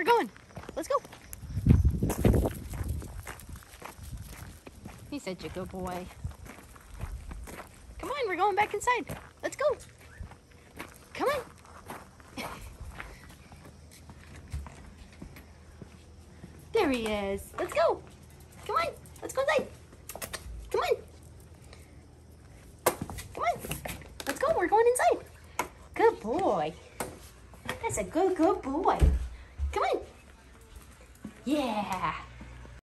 we're going. Let's go. He's such a good boy. Come on, we're going back inside. Let's go. Come on. there he is. Let's go. Come on. Let's go inside. Come on. Come on. Let's go. We're going inside. Good boy. That's a good, good boy. Yeah.